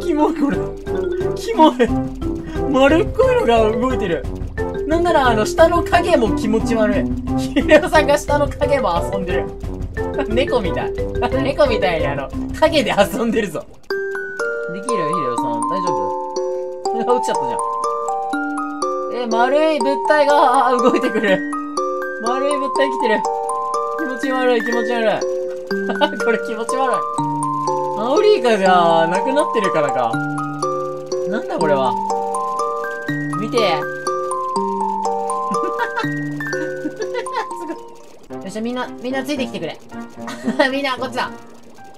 キモいこれ。キモい。丸っこいのが動いてる。なんならあの下の影も気持ち悪い。ヒレオさんが下の影も遊んでる。猫みたい。猫みたいにあの、影で遊んでるぞ。できる？ヒレオさん。大丈夫？落ちちゃったじゃん。え、丸い物体があ動いてくる。丸い物体来てる。気持ち悪い、気持ち悪い。これ気持ち悪い。アオリイカがなくなってるからか。なんだこれは。見て。すごいよっしゃ、みんな、みんなついてきてくれ。みんな、こっちだ。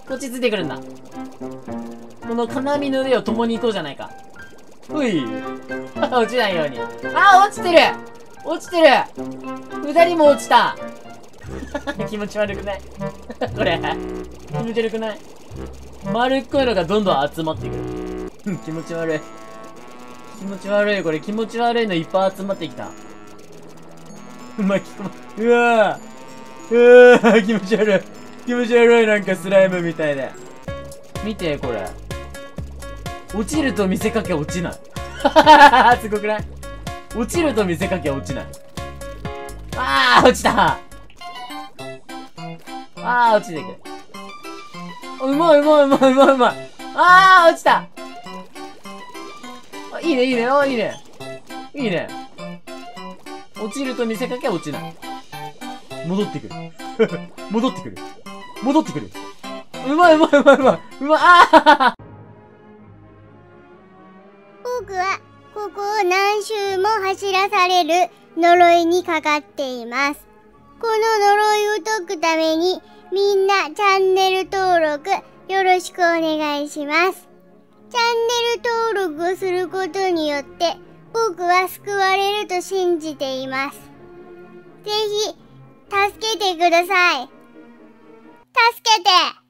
こっちついてくるんだ。この金網の上を共に行こうじゃないか。ほい。落ちないように。あ、落ちてる落ちてる二人も落ちた気持ち悪くない？これ。気持ち悪くない？丸っこいのがどんどん集まってくる。気持ち悪い。気持ち悪い。これ気持ち悪いのいっぱい集まってきた。巻き込ま、うわぁうわぁ気持ち悪い。気持ち悪い。なんかスライムみたいで。見て、これ。落ちると見せかけ落ちない。すごくない？落ちると見せかけ落ちない。あー落ちたあー落ちていく。うまいうまいうまいうまいうまい。あー落ちたあいいねいいねあいいね。いいね。落ちると見せかけ落ちない。戻ってくる。戻ってくる。戻ってくる。うまいうまいうまいうまい。うま、あー僕はここを何周も走らされる呪いにかかっています。この呪いを解くためにみんなチャンネル登録よろしくお願いします。チャンネル登録をすることによって僕は救われると信じています。ぜひ助けてください。助けて